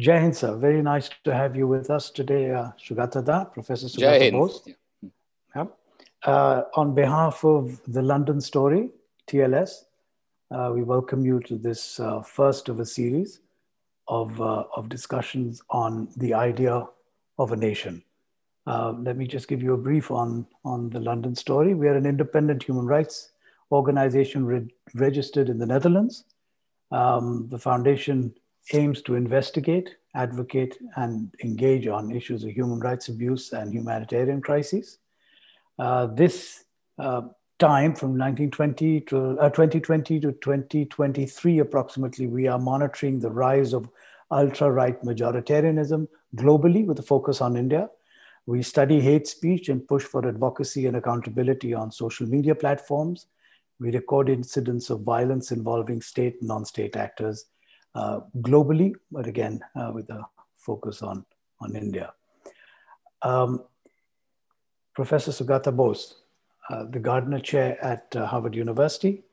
Jai Hind, sir. Very nice to have you with us today, uh, Sugata Da, Professor Sugata. Bose. Yeah. Uh, on behalf of the London Story, TLS, uh, we welcome you to this uh, first of a series of, uh, of discussions on the idea of a nation. Uh, let me just give you a brief on, on the London Story. We are an independent human rights organization re- registered in the Netherlands. Um, the foundation aims to investigate, advocate, and engage on issues of human rights abuse and humanitarian crises. Uh, this uh, time from 1920 to uh, 2020 to 2023 approximately we are monitoring the rise of ultra-right majoritarianism globally with a focus on india. We study hate speech and push for advocacy and accountability on social media platforms. We record incidents of violence involving state and non-state actors globally but again uh, with a focus on on india um, professor sugata bose uh, the Gardiner Chair at uh, Harvard University.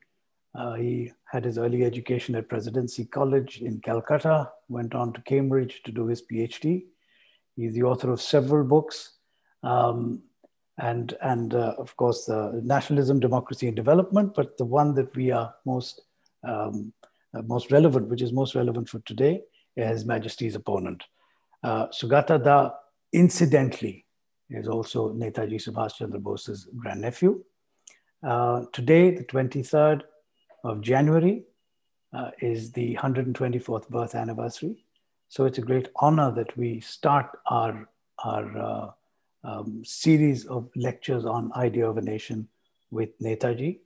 Uh, he had his early education at Presidency College in Calcutta, went on to Cambridge to do his PhD. He's the author of several books, um, and, and uh, of course, the Nationalism, Democracy, and Development, but the one that we are most, um, most relevant, which is most relevant for today, is His Majesty's Opponent. Sugata Da, incidentally, is also Netaji Subhash Chandra Bose's grandnephew. Uh, today, the 23rd of January, uh, is the 124th birth anniversary. So it's a great honor that we start our, our uh, um, series of lectures on idea of a nation with Netaji.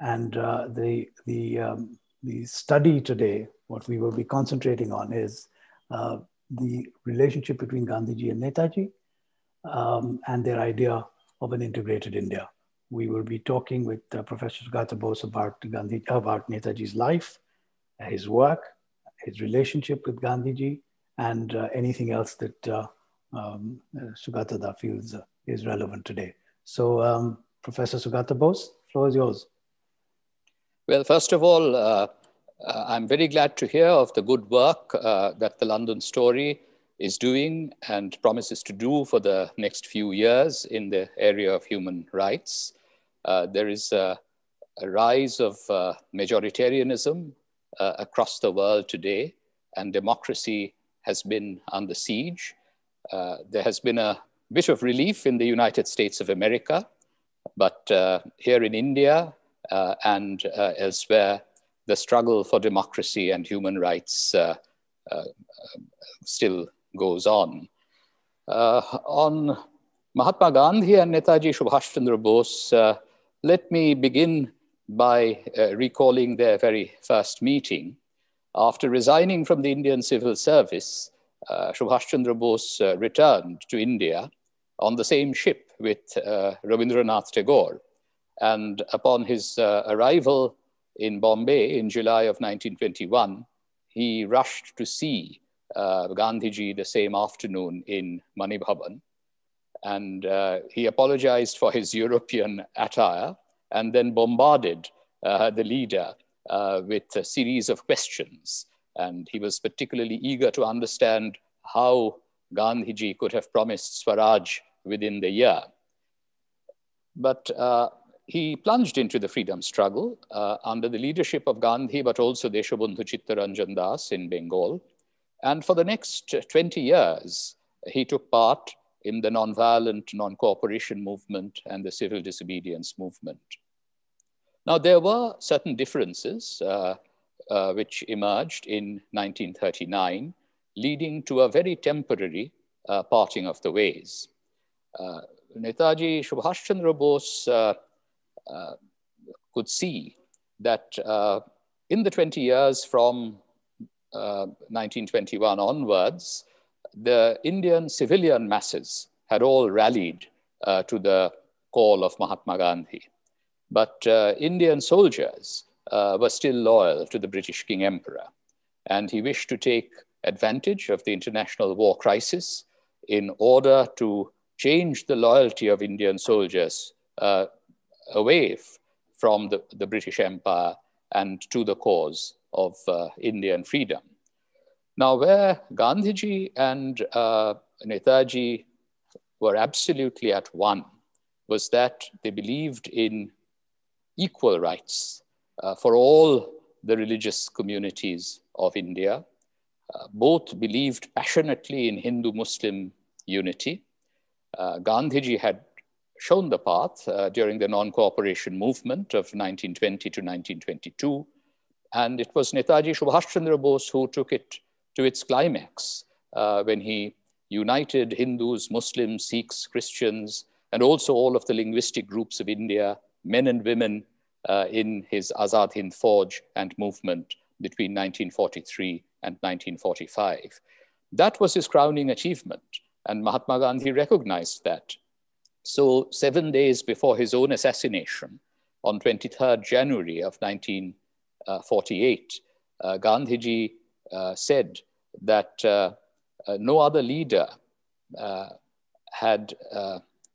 And uh, the, the, um, the study today, what we will be concentrating on is uh, the relationship between Gandhiji and Netaji, um, and their idea of an integrated India. We will be talking with uh, Professor Sugata Bose about, Gandhi, about Netaji's life, his work, his relationship with Gandhiji, and uh, anything else that uh, um, Sugata Da feels uh, is relevant today. So, um, Professor Sugata Bose, floor is yours. Well, first of all, uh, uh, I'm very glad to hear of the good work that the London Story is doing and promises to do for the next few years in the area of human rights. Uh, there is a, a rise of uh, majoritarianism uh, across the world today, and democracy has been under siege. Uh, there has been a bit of relief in the United States of America, but uh, here in India uh, and elsewhere, the struggle for democracy and human rights still goes on. Uh, on Mahatma Gandhi and Netaji Subhash Chandra Bose, uh, let me begin by uh, recalling their very first meeting. After resigning from the Indian civil service, uh, Subhash Chandra Bose uh, returned to India on the same ship with uh, Rabindranath Tagore. And upon his arrival in Bombay in July of 1921, he rushed to see uh, Gandhiji the same afternoon in Mani Bhavan. And uh, he apologized for his European attire and then bombarded uh, the leader uh, with a series of questions. And he was particularly eager to understand how Gandhiji could have promised Swaraj within the year. But uh, he plunged into the freedom struggle uh, under the leadership of Gandhi, but also Deshabandhu Chittaranjan Das in Bengal. And for the next 20 years, he took part in the nonviolent non-cooperation movement and the civil disobedience movement. Now, there were certain differences uh, uh, which emerged in 1939, leading to a very temporary uh, parting of the ways. Uh, Netaji Subhash Chandra Bose uh, could see that in the 20 years from 1921 uh, onwards, the Indian civilian masses had all rallied uh, to the call of Mahatma Gandhi. But uh, Indian soldiers were still loyal to the British King Emperor. And he wished to take advantage of the international war crisis in order to change the loyalty of Indian soldiers uh, away from the, the, British Empire and to the cause of uh, Indian freedom. Now, where Gandhiji and uh, Netaji were absolutely at one was that they believed in equal rights uh, for all the religious communities of India. Uh, both believed passionately in Hindu Muslim unity. Uh, Gandhiji had shown the path uh, during the non cooperation movement of 1920 to 1922. And it was Netaji Subhash Chandra Bose who took it to its climax uh, when he united Hindus, Muslims, Sikhs, Christians, and also all of the linguistic groups of India, men and women, uh, in his Azad Hind Fauj and movement between 1943 and 1945. That was his crowning achievement, and Mahatma Gandhi recognized that. So, seven days before his own assassination, on 23rd January of 1948, uh, Gandhiji uh, said that uh, uh, no other leader uh, had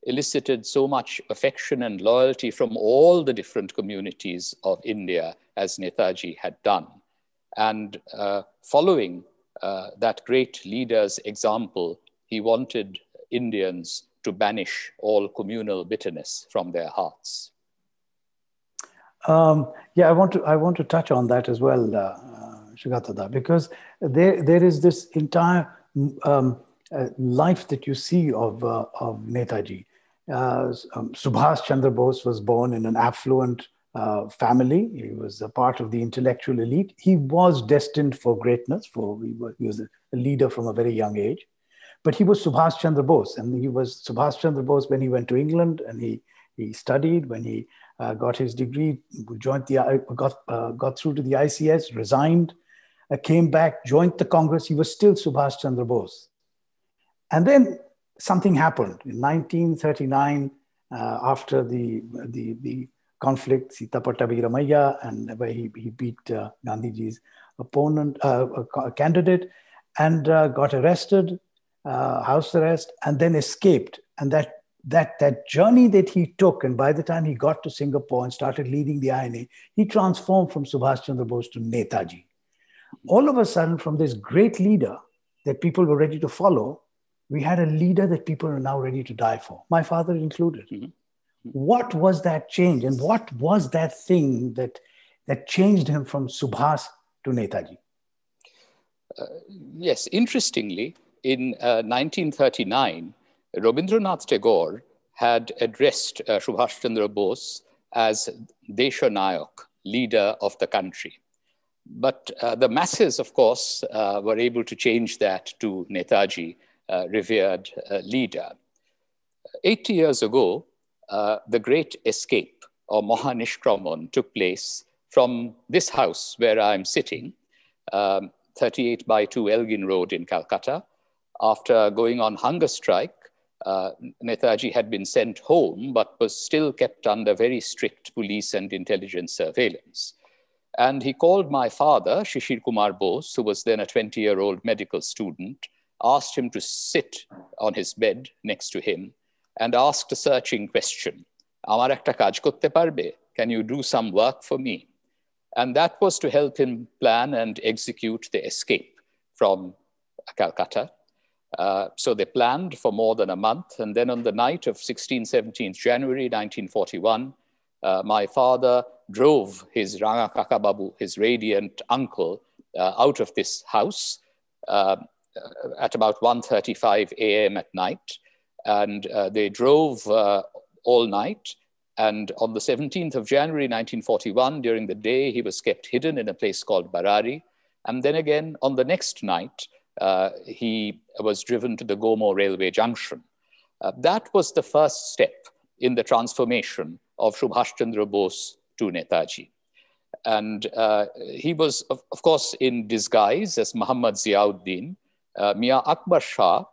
elicited so much affection and loyalty from all the different communities of India as Netaji had done. And uh, following uh, that great leader's example, he wanted Indians to banish all communal bitterness from their hearts. Um, yeah, I want to I want to touch on that as well, uh, Sugata Da, because there there is this entire um, uh, life that you see of uh, of Netaji. Uh, um, Subhash Chandra Bose was born in an affluent uh, family. He was a part of the intellectual elite. He was destined for greatness. For he was a leader from a very young age. But he was Subhash Chandra Bose, and he was Subhash Chandra Bose when he went to England and he he studied. When he uh, got his degree, joined the uh, got uh, got through to the ICS, resigned, uh, came back, joined the Congress. He was still Subhash Chandra Bose, and then something happened in 1939 uh, after the, the, the conflict, Sita Pattabhiramaiah, and where he, he beat uh, Gandhiji's opponent, candidate, and got arrested, uh, house arrest, and then escaped. And that that that journey that he took, and by the time he got to Singapore and started leading the INA, he transformed from Subhash Chandra Bose to Netaji. All of a sudden, from this great leader that people were ready to follow, we had a leader that people are now ready to die for, my father included. Mm-hmm. What was that change? And what was that thing that, that changed him from Subhas to Netaji? Uh, yes, interestingly, in uh, 1939, Rabindranath Tagore had addressed uh, Subhash Chandra Bose as Desha Nayak, leader of the country. But uh, the masses, of course, uh, were able to change that to Netaji uh, revered uh, leader. 80 years ago, uh, the great escape or Mahanishkraman took place from this house where I'm sitting, um, 38 by 2 Elgin Road in Calcutta. After going on hunger strike, uh, Netaji had been sent home, but was still kept under very strict police and intelligence surveillance. And he called my father, Shishir Kumar Bose, who was then a 20 year old medical student, asked him to sit on his bed next to him and asked a searching question. Amar ekta kaj korte parbe? Can you do some work for me? And that was to help him plan and execute the escape from Calcutta. Uh, so they planned for more than a month. And then on the night of 16, 17th January 1941, uh, my father drove his Ranga Kakababu, his radiant uncle, uh, out of this house. Uh, uh, at about 1.35 a.m. at night. And they drove all night. And on the 17th of January 1941, during the day, he was kept hidden in a place called Barari. And then again, on the next night, uh, he was driven to the Gomo railway junction. Uh, that was the first step in the transformation of Subhash Chandra Bose to Netaji. And uh, he was, of, of, course, in disguise as Muhammad Ziauddin, uh, Mia Akbar Shah,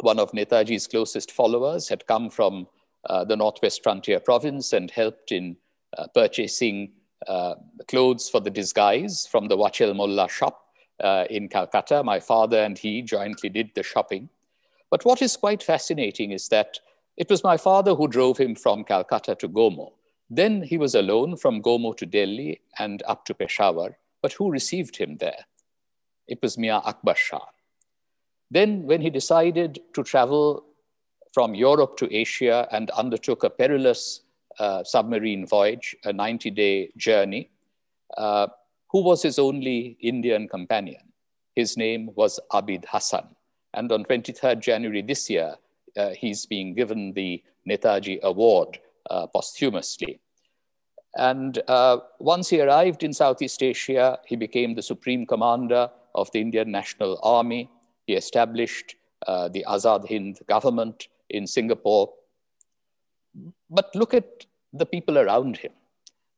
one of Netaji's closest followers, had come from uh, the Northwest Frontier Province and helped in uh, purchasing clothes for the disguise from the Wachel Molla shop uh, in Calcutta. My father and he jointly did the shopping. But what is quite fascinating is that it was my father who drove him from Calcutta to Gomo. Then he was alone from Gomo to Delhi and up to Peshawar. But who received him there? It was Mia Akbar Shah. Then, when he decided to travel from Europe to Asia and undertook a perilous uh, submarine voyage, a 90 day journey, uh, who was his only Indian companion? His name was Abid Hassan. And on 23rd January this year, uh, he's being given the Netaji Award uh, posthumously. And uh, once he arrived in Southeast Asia, he became the supreme commander of the Indian National Army. He established uh, the Azad Hind government in Singapore. But look at the people around him.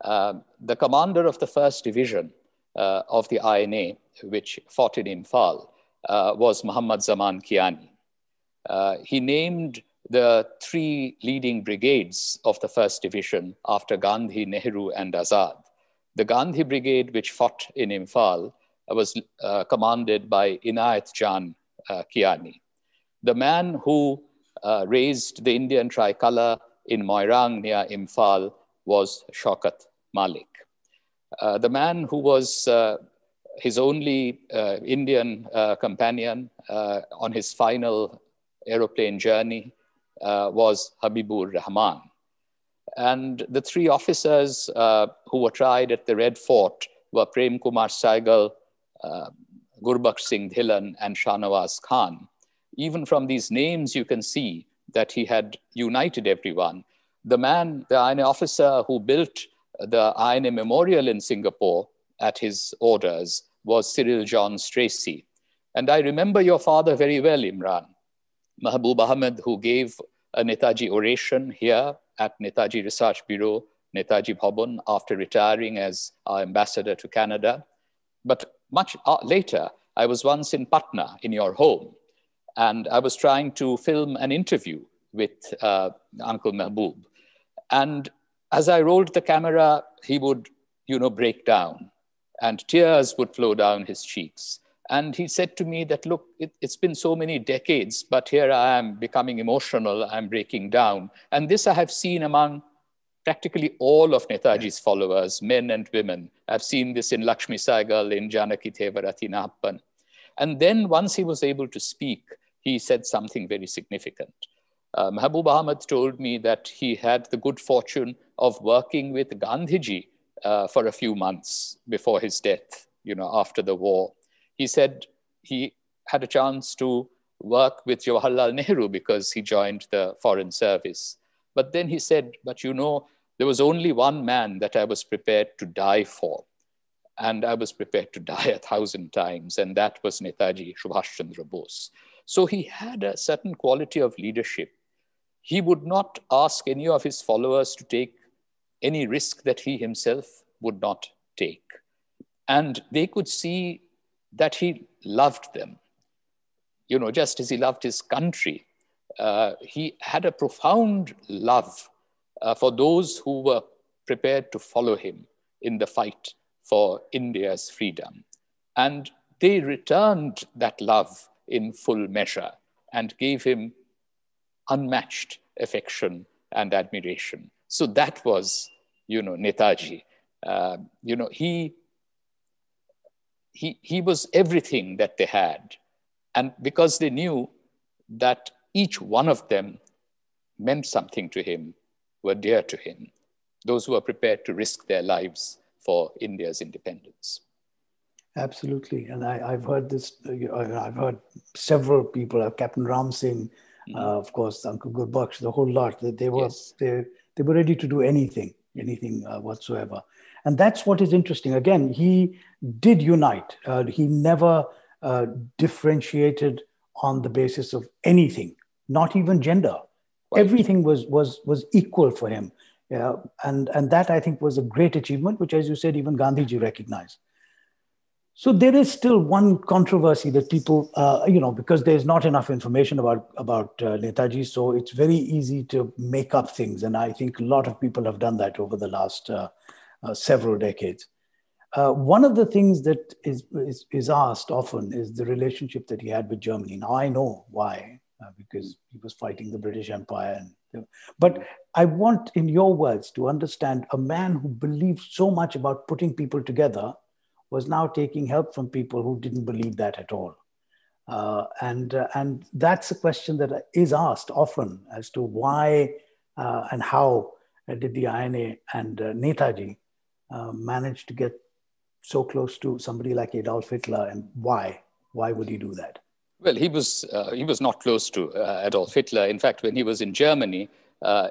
Uh, the commander of the first division uh, of the INA, which fought in Imphal, uh, was Muhammad Zaman Kiani. Uh, he named the three leading brigades of the first division after Gandhi, Nehru, and Azad. The Gandhi brigade, which fought in Imphal, was uh, commanded by Inayat Jan uh, Kiani. The man who raised the Indian tricolor in Moirang near Imphal was Shaukat Malik. Uh, the man who was uh, his only uh, Indian companion on his final aeroplane journey was Habibur Rahman. And the three officers who were tried at the Red Fort were Prem Kumar Saigal, uh, Gurbaksh Singh Dhillon, and Shahnawaz Khan. Even from these names, you can see that he had united everyone. The man, the INA officer who built the INA Memorial in Singapore at his orders was Cyril John Stracey. And I remember your father very well, Imran. Mahbub Ahmed, who gave a Netaji oration here at Netaji Research Bureau, Netaji Bhavan, after retiring as our ambassador to Canada. But much uh, later, I was once in Patna, in your home, and I was trying to film an interview with uh, Uncle Mahbub. And as I rolled the camera, he would, you know, break down and tears would flow down his cheeks. And he said to me that, look, it, has been so many decades, but here I am becoming emotional, I'm breaking down. And this I have seen among practically all of Netaji's followers, men and women. I've seen this in Lakshmi Saigal, in Janaki Thevarati Nappan. And then once he was able to speak, he said something very significant. Uh, Mahbub Ahmed told me that he had the good fortune of working with Gandhiji uh, for a few months before his death, you know, after the war. He said he had a chance to work with Jawaharlal Nehru because he joined the foreign service. But then he said, but you know, there was only one man that I was prepared to die for. And I was prepared to die a thousand times, and that was Netaji Subhash Chandra Bose. So he had a certain quality of leadership he would not ask any of his followers to take any risk that he himself would not take. And they could see that he loved them. You know, just as he loved his country, uh, he had a profound love uh, for those who were prepared to follow him in the fight for India's freedom. And they returned that love in full measure and gave him unmatched affection and admiration. So that was, you know, Netaji. Uh, you know, he, he, he was everything that they had. And because they knew that each one of them meant something to him, were dear to him, those who were prepared to risk their lives for India's independence. Absolutely. And I, have heard this, I've heard several people, uh, Captain Ram Singh, uh, mm-hmm. of course, Uncle Gurbaksh, the whole lot. They, they were yes. they, they were ready to do anything, anything uh, whatsoever. And that's what is interesting. Again, he did unite. Uh, he never uh, differentiated on the basis of anything, not even gender. Right. Everything was was was equal for him. Yeah, and and that I think was a great achievement, which, as you said, even Gandhiji recognized. So there is still one controversy that people, uh, you know, because there's not enough information about about uh, Netaji, so it's very easy to make up things, and I think a lot of people have done that over the last uh, uh several decades. Uh, one of the things that is, is, is asked often is the relationship that he had with Germany. Now I know why, uh, because he was fighting the British Empire, and but I want, in your words, to understand a man who believed so much about putting people together was now taking help from people who didn't believe that at all. Uh, and, uh, and that's a question that is asked often as to why uh, and how did the INA and uh, Netaji uh, manage to get so close to somebody like Adolf Hitler and why? Why would he do that? Well, he was, uh, he was not close to Adolf Hitler. In fact, when he was in Germany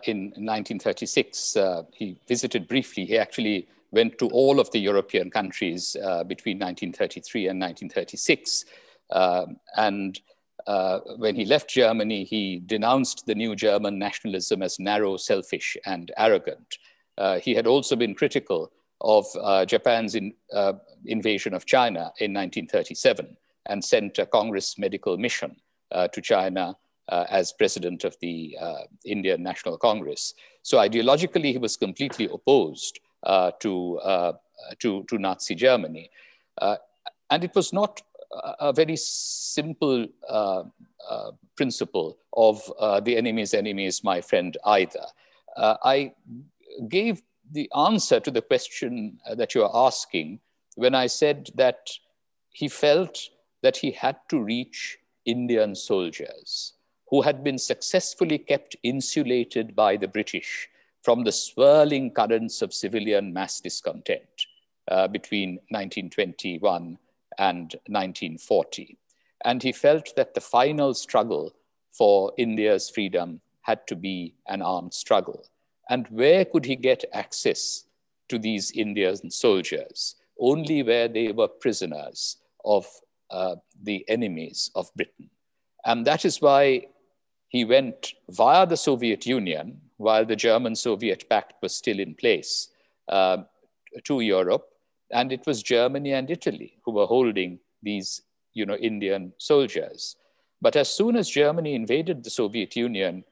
in 1936, he visited briefly. He actually went to all of the European countries between 1933 and 1936 um, and uh, when he left Germany, he denounced the new German nationalism as narrow, selfish, and arrogant. Uh, he had also been critical of uh, Japan's in, uh, invasion of China in 1937 and sent a Congress medical mission uh, to China uh, as president of the Indian National Congress. So ideologically, he was completely opposed to, to, to Nazi Germany. and it was not a very simple uh, uh, principle of uh, the enemy's enemy is my friend either. Uh, I gave the answer to the question that you're asking when I said that he felt that he had to reach Indian soldiers who had been successfully kept insulated by the British from the swirling currents of civilian mass discontent uh, between 1921 and 1940. And he felt that the final struggle for India's freedom had to be an armed struggle. And where could he get access to these Indian soldiers? Only where they were prisoners of uh, the enemies of Britain. And that is why he went via the Soviet Union, while the German Soviet Pact was still in place, uh, to Europe and it was Germany and Italy who were holding these you know, Indian soldiers. But as soon as Germany invaded the Soviet Union,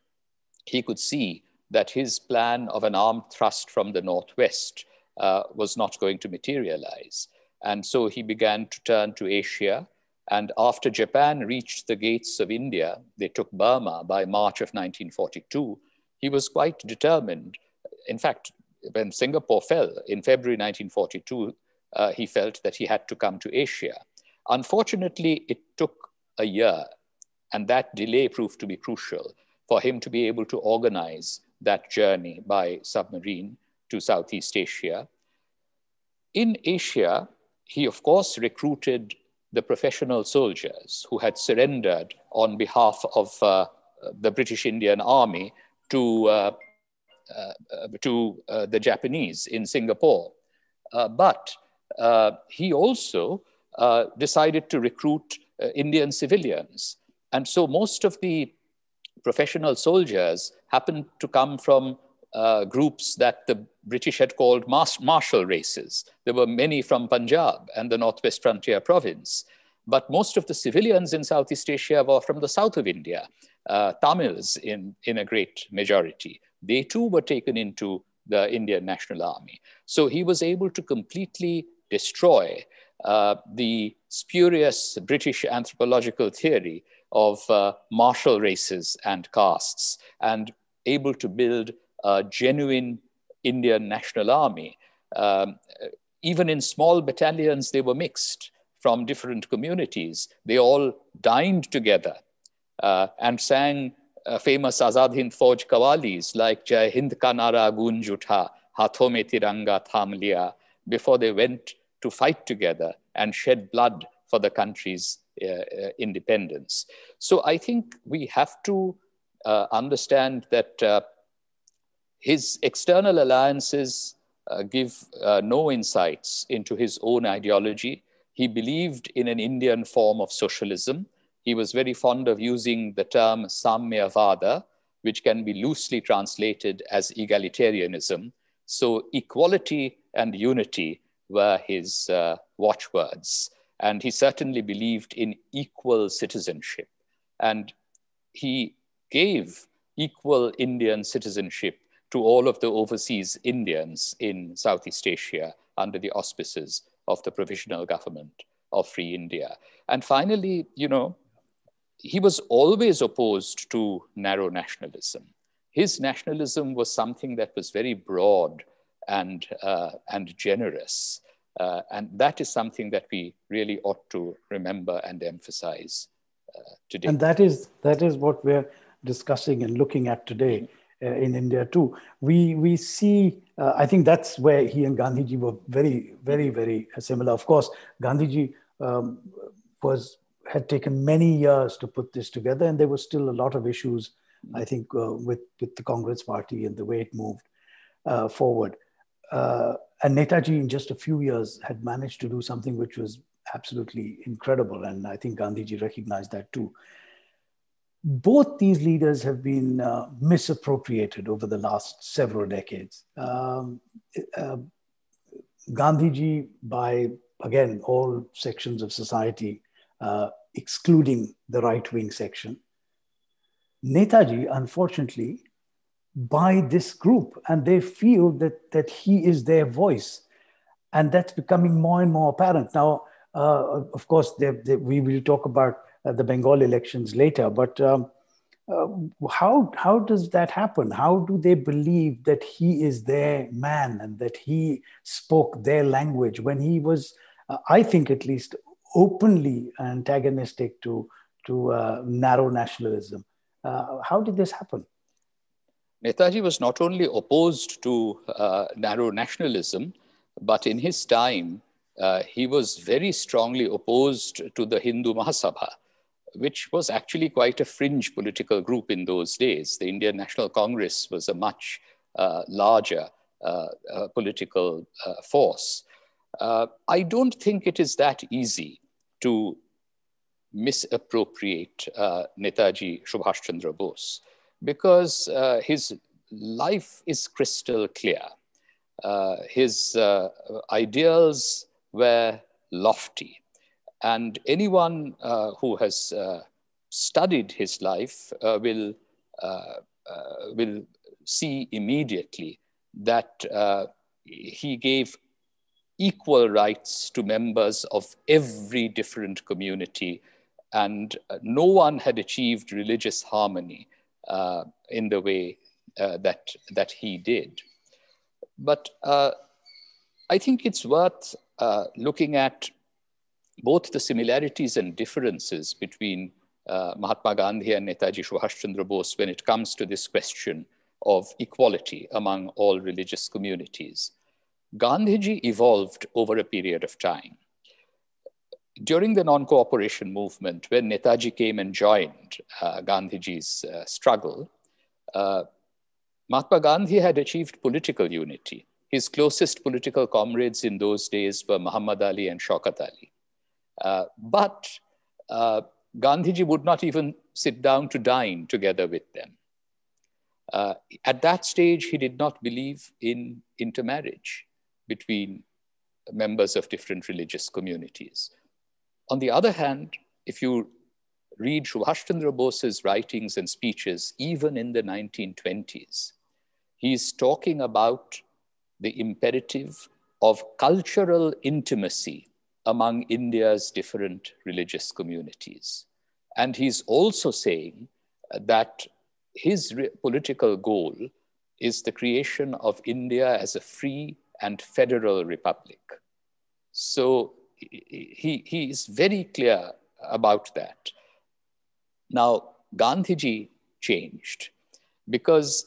he could see that his plan of an armed thrust from the Northwest uh, was not going to materialize. And so he began to turn to Asia. And after Japan reached the gates of India, they took Burma by March of 1942, he was quite determined. In fact, when Singapore fell in February 1942, uh, he felt that he had to come to Asia. Unfortunately, it took a year, and that delay proved to be crucial for him to be able to organize that journey by submarine to Southeast Asia. In Asia, he of course recruited the professional soldiers who had surrendered on behalf of uh, the British Indian Army to, uh, uh, to uh, the Japanese in Singapore. Uh, but he also decided to recruit Indian civilians. And so most of the professional soldiers happened to come from uh, groups that the British had called martial races. There were many from Punjab and the Northwest Frontier Province. But most of the civilians in Southeast Asia were from the south of India, uh, Tamils in, in a great majority. They too were taken into the Indian National Army. So he was able to completely destroy uh, the spurious British anthropological theory of uh, martial races and castes and able to build a genuine Indian national army. Um, even in small battalions, they were mixed from different communities. They all dined together and sang uh, famous Azad Hind Fauj Qawwalis like Jai Hind Ka Nara Gunj Utha, Hathon Tiranga Tham Liya, before they went to fight together and shed blood for the country's uh, uh, independence. So I think we have to uh, understand that uh, his external alliances uh, give uh, no insights into his own ideology. He believed in an Indian form of socialism. He was very fond of using the term Samyavada, which can be loosely translated as egalitarianism. So equality and unity were his uh, watchwords. And he certainly believed in equal citizenship. And he gave equal Indian citizenship to all of the overseas Indians in Southeast Asia under the auspices of the provisional government of Free India. And finally, you know, he was always opposed to narrow nationalism. His nationalism was something that was very broad and, uh, and generous. Uh, and that is something that we really ought to remember and emphasize uh, today. And that is, that is what we're discussing and looking at today uh, in India too. We, we see, uh, I think that's where he and Gandhiji were very, very, very similar. Of course, Gandhiji um, was had taken many years to put this together, and there were still a lot of issues, I think, uh, with, with the Congress party and the way it moved uh, forward. Uh, and Netaji, in just a few years, had managed to do something which was absolutely incredible. And I think Gandhiji recognized that too. Both these leaders have been uh, misappropriated over the last several decades. Um, uh, Gandhiji, by again, all sections of society, uh, excluding the right wing section. Netaji, unfortunately, by this group, and they feel that, that he is their voice. And that's becoming more and more apparent. Now, uh, of course, they, they, we will talk about uh, the Bengal elections later, but um, uh, how, how does that happen? How do they believe that he is their man and that he spoke their language when he was, uh, I think at least, openly antagonistic to, to uh, narrow nationalism. Uh, how did this happen? Netaji was not only opposed to uh, narrow nationalism, but in his time, uh, he was very strongly opposed to the Hindu Mahasabha, which was actually quite a fringe political group in those days. The Indian National Congress was a much uh, larger uh, political force. I don't think it is that easy to misappropriate uh, Netaji Subhash Chandra Bose because uh, his life is crystal clear. Uh, his uh, ideals were lofty. And anyone uh, who has uh, studied his life will, will see immediately that he gave equal rights to members of every different community. And uh, no one had achieved religious harmony uh, in the way uh, that, that he did. But uh, I think it's worth uh, looking at both the similarities and differences between uh, Mahatma Gandhi and Netaji Subhash Chandra Bose when it comes to this question of equality among all religious communities. Gandhiji evolved over a period of time. During the non cooperation movement, when Netaji came and joined uh, Gandhiji's uh, struggle, uh, Mahatma Gandhi had achieved political unity. His closest political comrades in those days were Muhammad Ali and Shaukat Ali. Uh, but uh, Gandhiji would not even sit down to dine together with them. Uh, at that stage, he did not believe in intermarriage between members of different religious communities. On the other hand, if you read Subhash Bose's writings and speeches, even in the 1920s, he's talking about the imperative of cultural intimacy among India's different religious communities. And he's also saying that his political goal is the creation of India as a free and federal republic. So he, he is very clear about that. Now, Gandhiji changed because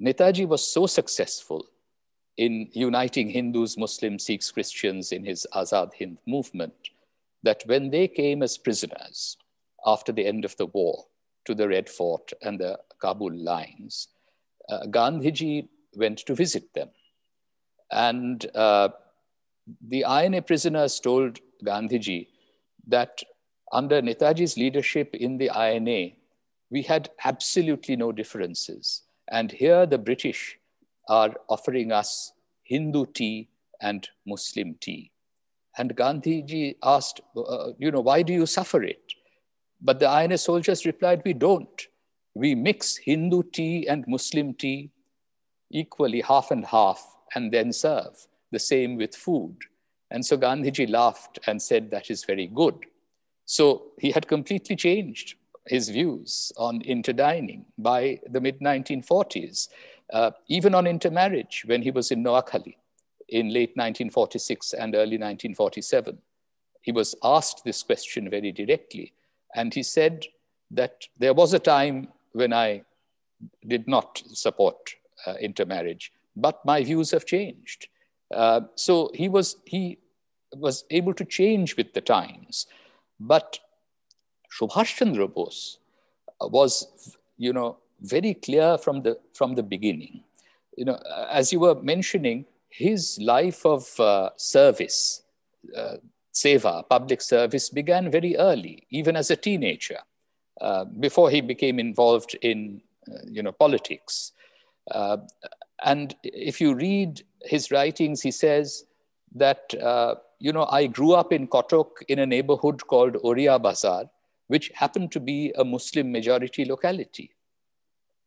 Netaji was so successful in uniting Hindus, Muslims, Sikhs, Christians in his Azad Hind movement that when they came as prisoners after the end of the war to the Red Fort and the Kabul lines, uh, Gandhiji went to visit them and uh, the INA prisoners told Gandhiji that under Netaji's leadership in the INA, we had absolutely no differences. And here the British are offering us Hindu tea and Muslim tea. And Gandhiji asked, uh, you know, why do you suffer it? But the INA soldiers replied, we don't. We mix Hindu tea and Muslim tea equally, half and half, and then serve. The same with food. And so Gandhiji laughed and said, That is very good. So he had completely changed his views on interdining by the mid 1940s, uh, even on intermarriage when he was in Noakhali. in late 1946 and early 1947. He was asked this question very directly, and he said that there was a time when I did not support uh, intermarriage, but my views have changed. Uh, so he was, he was able to change with the times. But Subhash Chandra Bose was, you know, very clear from the, from the beginning. You know, as you were mentioning, his life of uh, service, uh, seva, public service, began very early, even as a teenager, uh, before he became involved in, uh, you know, politics. And if you read his writings, he says that, uh, you know, I grew up in Cuttack in a neighborhood called Oria Bazar, which happened to be a Muslim majority locality.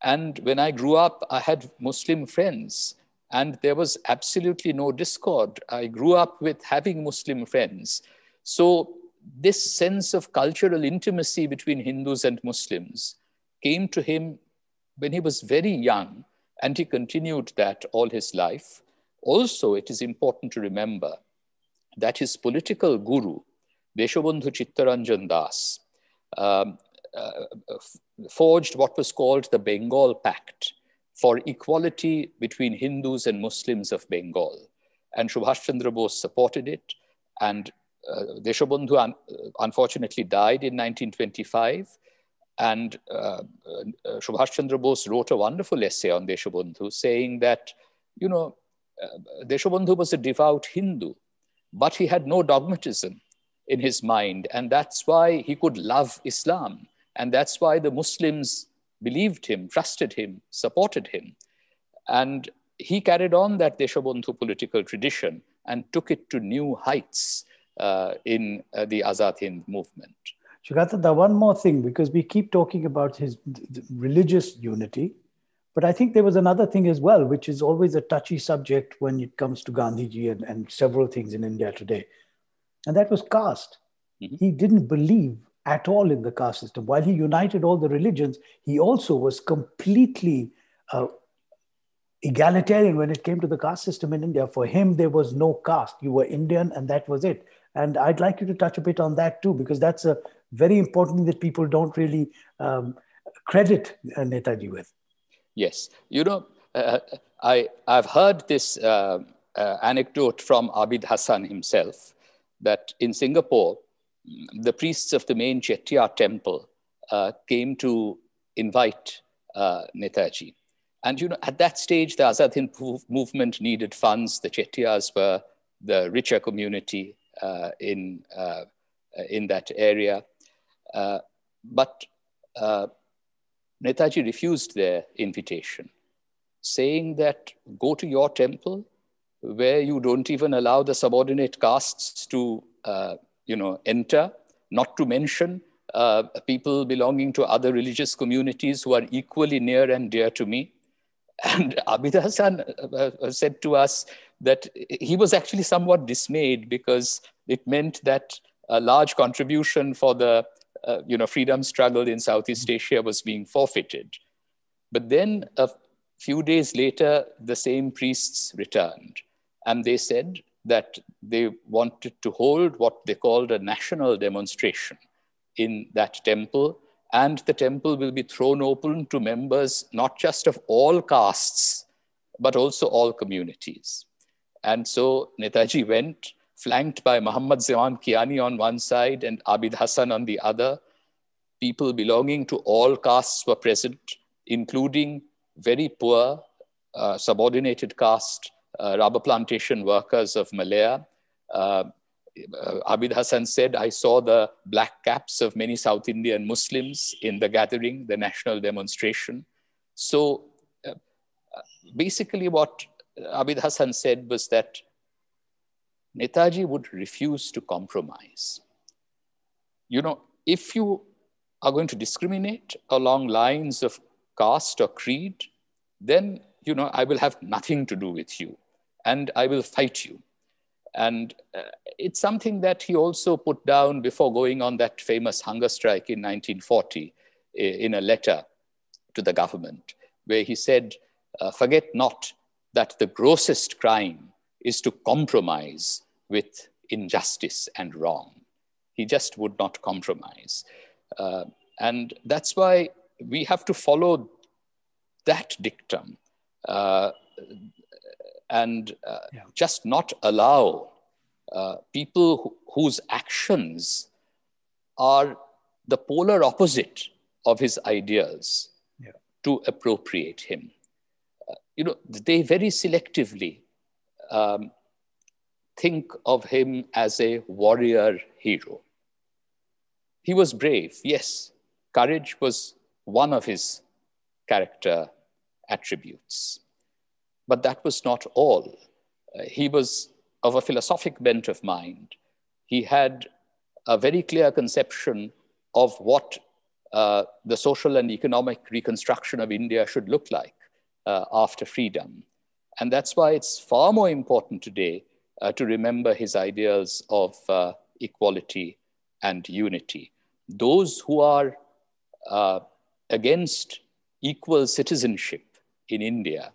And when I grew up, I had Muslim friends and there was absolutely no discord. I grew up with having Muslim friends. So this sense of cultural intimacy between Hindus and Muslims came to him when he was very young and he continued that all his life. Also, it is important to remember that his political guru, Deshabandhu Chittaranjan Das, um, uh, forged what was called the Bengal Pact for equality between Hindus and Muslims of Bengal. And Subhash Chandra Bose supported it. And uh, Deshabandhu un unfortunately died in 1925. And uh, uh, Subhash Chandra Bose wrote a wonderful essay on Deshabandhu saying that, you know, uh, Deshabandhu was a devout Hindu, but he had no dogmatism in his mind. And that's why he could love Islam. And that's why the Muslims believed him, trusted him, supported him. And he carried on that Deshabandhu political tradition and took it to new heights uh, in uh, the Azad Hind movement. Sugata, one more thing, because we keep talking about his religious unity, but I think there was another thing as well, which is always a touchy subject when it comes to Gandhiji and, and several things in India today, and that was caste. Mm-hmm. He didn't believe at all in the caste system. While he united all the religions, he also was completely uh, egalitarian when it came to the caste system in India. For him, there was no caste. You were Indian, and that was it. And I'd like you to touch a bit on that too, because that's a very important that people don't really um, credit uh, Netaji with. Yes, you know, uh, I I've heard this uh, uh anecdote from Abid Hassan himself that in Singapore the priests of the main Chettiar temple uh, came to invite uh, Netaji. And you know, at that stage, the Azad Hind movement needed funds. The Chettiars were the richer community in, in that area. Uh, but uh, Netaji refused their invitation, saying that go to your temple where you don't even allow the subordinate castes to uh, you know, enter, not to mention uh, people belonging to other religious communities who are equally near and dear to me. And uh, uh, said to us that he was actually somewhat dismayed because it meant that a large contribution for the uh, you know, freedom struggle in Southeast Asia was being forfeited. But then a few days later, the same priests returned and they said that they wanted to hold what they called a national demonstration in that temple. And the temple will be thrown open to members not just of all castes, but also all communities. And so Netaji went, flanked by Muhammad Zaman Kiani on one side and Abid Hassan on the other. People belonging to all castes were present, including very poor, uh, subordinated caste uh, rubber plantation workers of Malaya. Uh, uh, Abid Hassan said, I saw the black caps of many South Indian Muslims in the gathering, the national demonstration. So uh, basically what Abid Hassan said was that Netaji would refuse to compromise. You know, if you are going to discriminate along lines of caste or creed, then, you know, I will have nothing to do with you and I will fight you. And uh, it's something that he also put down before going on that famous hunger strike in 1940 in a letter to the government, where he said, uh, Forget not that the grossest crime is to compromise with injustice and wrong. He just would not compromise. Uh, and that's why we have to follow that dictum uh, and uh, yeah. just not allow uh, people who, whose actions are the polar opposite of his ideas yeah. to appropriate him. Uh, you know, they very selectively um, think of him as a warrior hero. He was brave, yes. Courage was one of his character attributes. But that was not all. Uh, he was of a philosophic bent of mind. He had a very clear conception of what uh, the social and economic reconstruction of India should look like uh, after freedom. And that's why it's far more important today uh, to remember his ideals of uh, equality and unity. Those who are uh, against equal citizenship in India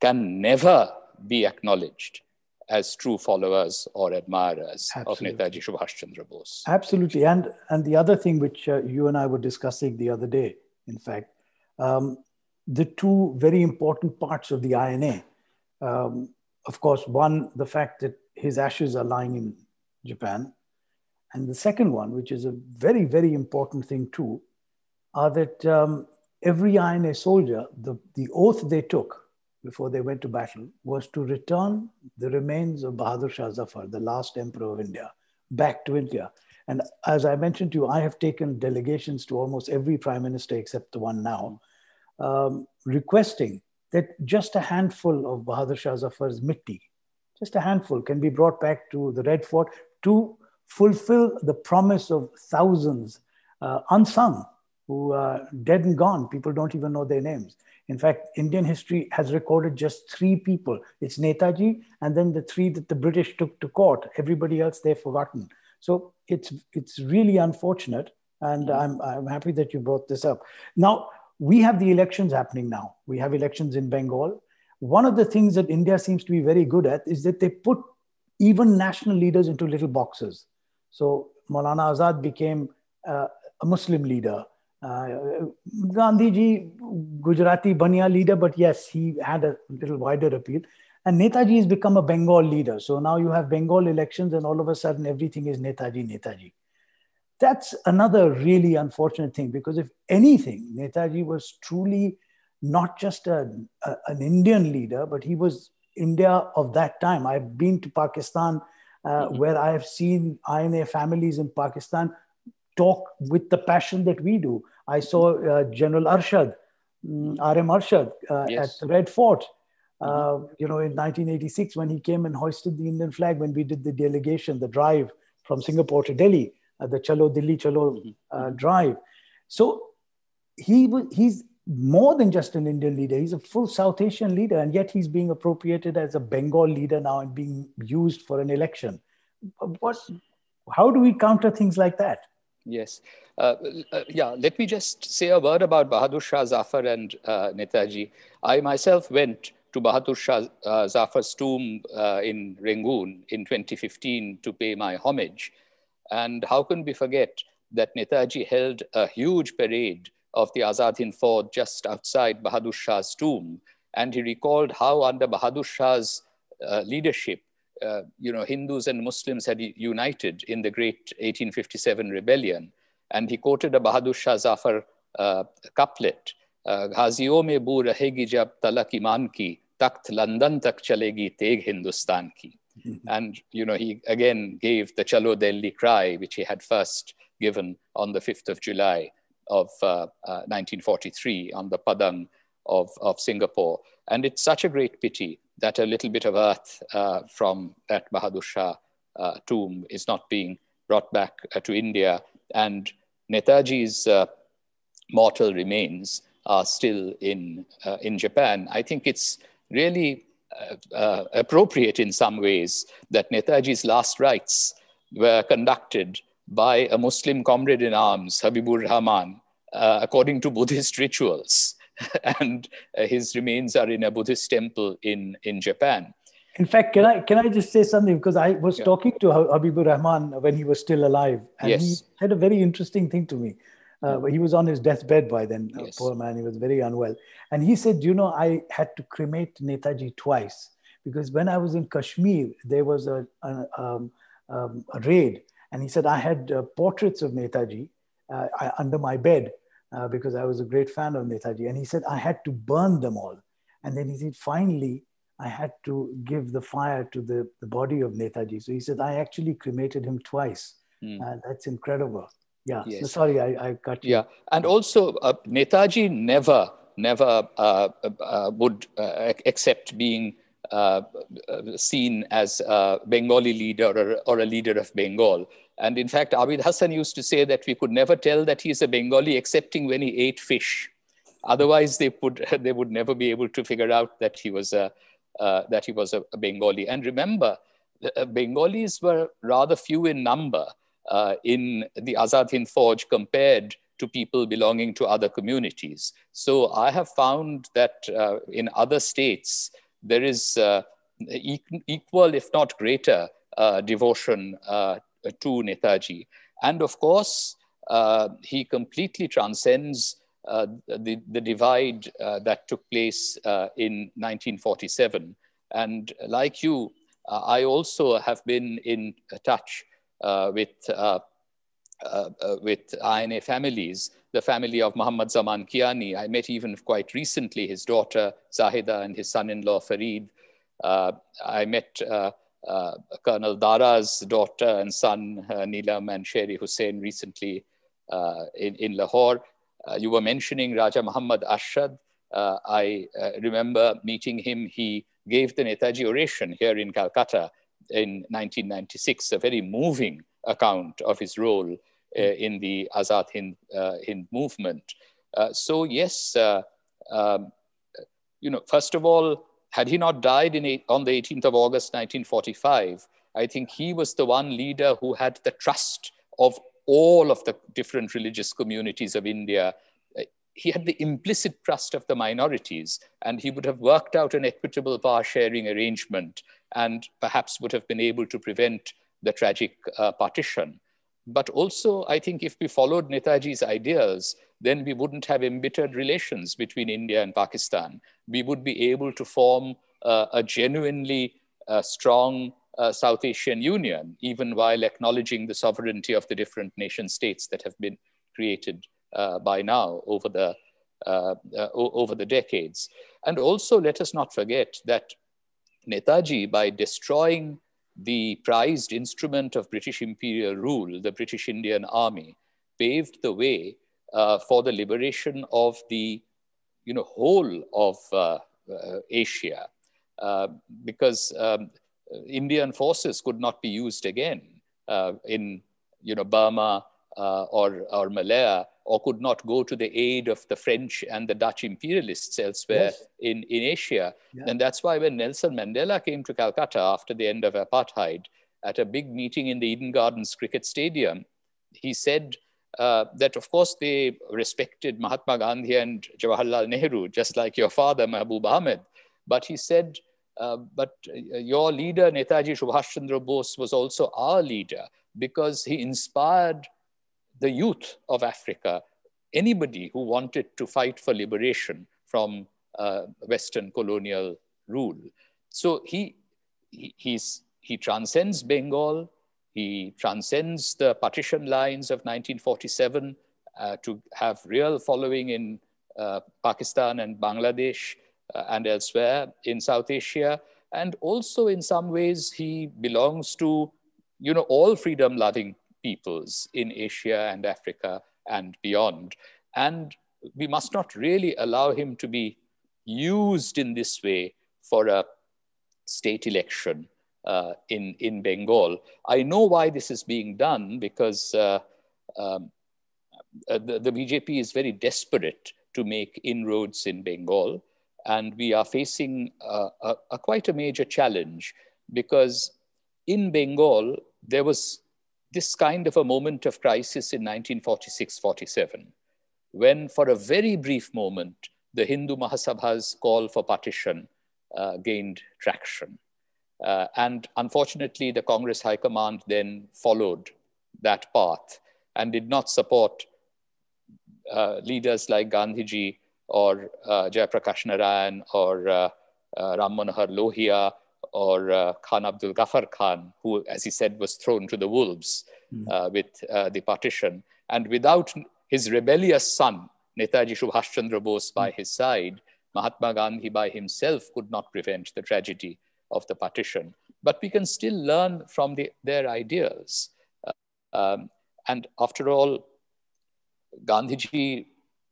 can never be acknowledged as true followers or admirers Absolutely. of Netaji Subhash Chandra Bose. Absolutely. And, and the other thing which uh, you and I were discussing the other day, in fact, um, the two very important parts of the INA. Um, of course, one, the fact that his ashes are lying in Japan. And the second one, which is a very, very important thing too, are that um, every INA soldier, the, the oath they took before they went to battle was to return the remains of Bahadur Shah Zafar, the last emperor of India, back to India. And as I mentioned to you, I have taken delegations to almost every prime minister except the one now, um, requesting that just a handful of Bahadur Shah Zafar's mitti, just a handful, can be brought back to the Red Fort to fulfill the promise of thousands uh, unsung who are dead and gone. People don't even know their names. In fact, Indian history has recorded just three people. It's Netaji, and then the three that the British took to court. Everybody else they've forgotten. So it's it's really unfortunate, and I'm I'm happy that you brought this up. Now we have the elections happening now. We have elections in Bengal. One of the things that India seems to be very good at is that they put even national leaders into little boxes. So Maulana Azad became uh, a Muslim leader. Uh, Gandhi ji, Gujarati Bania leader, but yes, he had a little wider appeal. And Netaji has become a Bengal leader. So now you have Bengal elections, and all of a sudden everything is Netaji, Netaji. That's another really unfortunate thing because if anything, Netaji was truly not just a, a, an Indian leader, but he was India of that time. I've been to Pakistan, uh, mm-hmm. where I have seen INA families in Pakistan talk with the passion that we do. I saw uh, General Arshad, um, mm, R.M. Arshad uh, yes. at the Red Fort. Uh, mm-hmm. You know, in 1986, when he came and hoisted the Indian flag, when we did the delegation, the drive from Singapore to Delhi, uh, the Chalo Delhi Chalo mm-hmm. uh, drive. So he was, he's more than just an Indian leader. He's a full South Asian leader, and yet he's being appropriated as a Bengal leader now and being used for an election. What? How do we counter things like that? Yes. Uh, uh, yeah, let me just say a word about Bahadur Shah Zafar and uh, Netaji. I myself went to Bahadur Shah uh, Zafar's tomb uh, in Rangoon in 2015 to pay my homage. And how can we forget that Netaji held a huge parade of the Azad Hind Fauj just outside Bahadur Shah's tomb. And he recalled how under Bahadur Shah's uh, leadership, uh, you know, Hindus and Muslims had united in the great 1857 rebellion. And he quoted a Bahadur Shah Zafar uh, couplet, uh, Ghaziyon mein bu rahegi jab talak iman ki, takht London tak chalegi teg Hindustan ki. Mm-hmm. And, you know, he again gave the Chalo Delhi cry, which he had first given on the 5th of July of uh, uh, 1943 on the Padang of, of Singapore. And it's such a great pity that a little bit of earth uh, from that Bahadur Shah uh, tomb is not being brought back uh, to India. And Netaji's uh, mortal remains are still in, in Japan. I think it's really uh, appropriate in some ways that Netaji's last rites were conducted by a Muslim comrade in arms, Habibur Rahman, uh, according to Buddhist rituals. and uh, his remains are in a Buddhist temple in, in Japan. In fact, can I can I just say something because I was yeah. talking to Habibur Rahman when he was still alive, and yes. he said a very interesting thing to me. Uh, he was on his deathbed by then, uh, yes. poor man. He was very unwell, and he said, "You know, I had to cremate Netaji twice because when I was in Kashmir, there was a, a, um, um, a raid, and he said I had uh, portraits of Netaji uh, I, under my bed." Uh, because I was a great fan of Netaji. And he said, I had to burn them all. And then he said, finally, I had to give the fire to the, the body of Netaji. So he said, I actually cremated him twice. Mm. That's incredible. Yeah. Yes. So sorry, I, I cut you. Yeah. And also, uh, Netaji never, never uh, uh would uh, accept being uh, seen as a Bengali leader or, or, a leader of Bengal. And in fact, Abid Hassan used to say that we could never tell that he's a Bengali excepting when he ate fish. Otherwise, they, would, they would never be able to figure out that he was a, uh, that he was a, Bengali. And remember, uh, Bengalis were rather few in number uh, in the Azad Hind Fauj compared to people belonging to other communities. So I have found that uh, in other states, there is uh, equal, if not greater, uh, devotion to Netaji. And of course, he completely transcends uh, the, the divide uh, that took place uh, in 1947. And like you, I also have been in touch with, with INA families, the family of Muhammad Zaman Kiani. I met even quite recently his daughter Zahida and his son-in-law Farid. I met uh, Colonel Dara's daughter and son, uh, Nilam and Sherry Hussein recently uh, in, in Lahore. Uh, you were mentioning Raja Muhammad Arshad. Uh, I uh, remember meeting him. He gave the Netaji oration here in Calcutta in 1996, a very moving account of his role uh, in the Azad Hind, uh, Hind movement. Uh, so yes, um, you know, first of all, had he not died in on the 18th of August 1945, I think he was the one leader who had the trust of all of the different religious communities of India. Uh, he had the implicit trust of the minorities, and he would have worked out an equitable power sharing arrangement and perhaps would have been able to prevent the tragic uh, partition. But also, I think if we followed Netaji's ideas, then we wouldn't have embittered relations between India and Pakistan. We would be able to form uh, a genuinely uh, strong uh, South Asian Union, even while acknowledging the sovereignty of the different nation states that have been created uh, by now over the, uh, uh over the decades. And also, let us not forget that Netaji, by destroying the prized instrument of British imperial rule, the British Indian Army, paved the way uh, for the liberation of the you know, whole of uh, Asia. because um, Indian forces could not be used again uh, in you know, Burma uh, or, or Malaya, or could not go to the aid of the French and the Dutch imperialists elsewhere yes. in, in Asia. Yeah. And that's why when Nelson Mandela came to Calcutta after the end of apartheid, at a big meeting in the Eden Gardens Cricket Stadium, he said uh, that, of course, they respected Mahatma Gandhi and Jawaharlal Nehru, just like your father, Mahbub Ahmed. But he said, uh, but uh, your leader, Netaji Subhash Chandra Bose, was also our leader because he inspired the youth of Africa, anybody who wanted to fight for liberation from uh, Western colonial rule. So he, he, he's, he transcends Bengal, he transcends the partition lines of 1947 uh, to have real following in uh, Pakistan and Bangladesh. Uh, and elsewhere in South Asia. And also in some ways, he belongs to, you know, all freedom loving peoples in Asia and Africa and beyond. And we must not really allow him to be used in this way for a state election uh, in, in Bengal. I know why this is being done because uh, um, uh, the, the BJP is very desperate to make inroads in Bengal. And we are facing a, a, a quite a major challenge because in Bengal, there was this kind of a moment of crisis in 1946-47, when for a very brief moment, the Hindu Mahasabha's call for partition uh, gained traction. Uh, and unfortunately, the Congress High Command then followed that path and did not support uh, leaders like Gandhiji or uh, Jayaprakash Narayan or uh, uh, Ram Manohar Lohia or uh, Khan Abdul Ghaffar Khan, who, as he said, was thrown to the wolves mm. with the partition. And without his rebellious son, Netaji Subhash Chandra Bose by his side, Mahatma Gandhi by himself could not prevent the tragedy of the partition. But we can still learn from the, their ideas. Uh, um, and after all, Gandhiji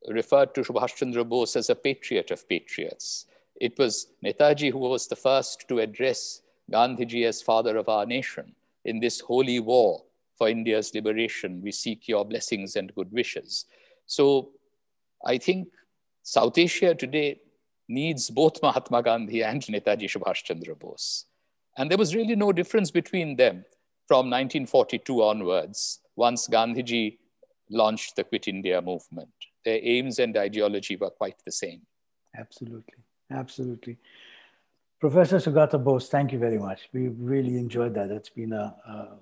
referred to Subhash Chandra Bose as a patriot of patriots. It was Netaji who was the first to address Gandhiji as father of our nation in this holy war for India's liberation. We seek your blessings and good wishes. So I think South Asia today needs both Mahatma Gandhi and Netaji Subhash Chandra Bose. And there was really no difference between them from 1942 onwards, once Gandhiji launched the Quit India movement. Their aims and ideology were quite the same. Absolutely, absolutely. Professor Sugata Bose, thank you very much. We really enjoyed that. It's been a, a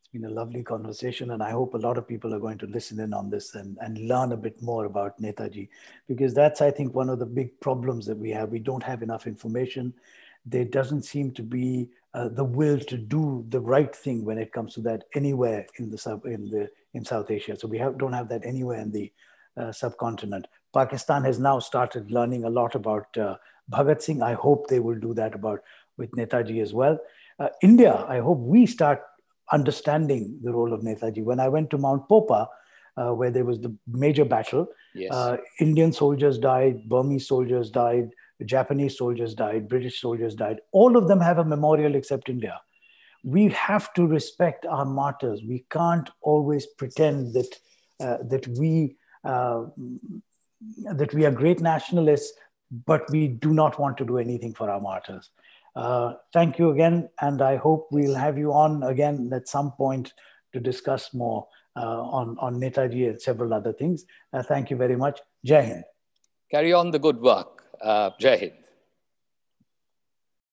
it's been a lovely conversation, and I hope a lot of people are going to listen in on this and, and learn a bit more about Netaji, because that's, I think, one of the big problems that we have. We don't have enough information. There doesn't seem to be uh, the will to do the right thing when it comes to that anywhere in the sub in the in South Asia. So we have, don't have that anywhere in the uh, subcontinent. Pakistan has now started learning a lot about uh, Bhagat Singh. I hope they will do that about with Netaji as well. Uh, India, I hope we start understanding the role of Netaji. When I went to Mount Popa, uh, where there was the major battle, yes. uh, Indian soldiers died, Burmese soldiers died, Japanese soldiers died, British soldiers died. All of them have a memorial except India. We have to respect our martyrs. We can't always pretend that uh, that we uh, that we are great nationalists, but we do not want to do anything for our martyrs. Uh, thank you again, and I hope we'll have you on again at some point to discuss more uh, on, on Netaji and several other things. Uh, thank you very much. Jai Hind. Carry on the good work. Uh, Jai Hind.